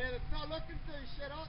Yeah, it's not looking through. Shut up.